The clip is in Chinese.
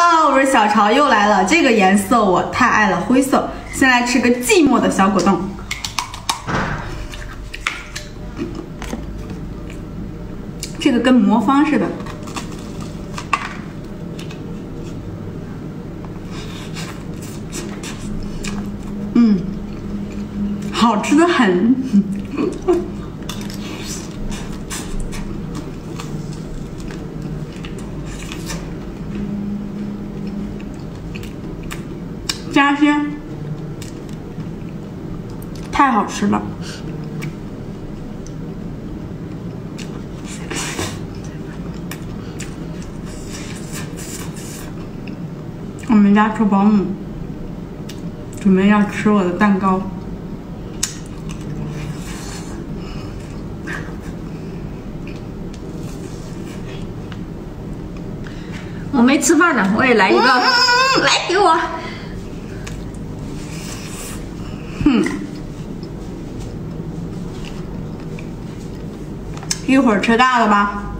Hello，我是小潮又来了。这个颜色我太爱了，灰色。先来吃个寂寞的小果冻。这个跟魔方似的。嗯，好吃的很。夹心，太好吃了。我们家臭保姆准备要吃我的蛋糕。我没吃饭呢，我也来一个，来给我。嗯，一会儿吃大的吧。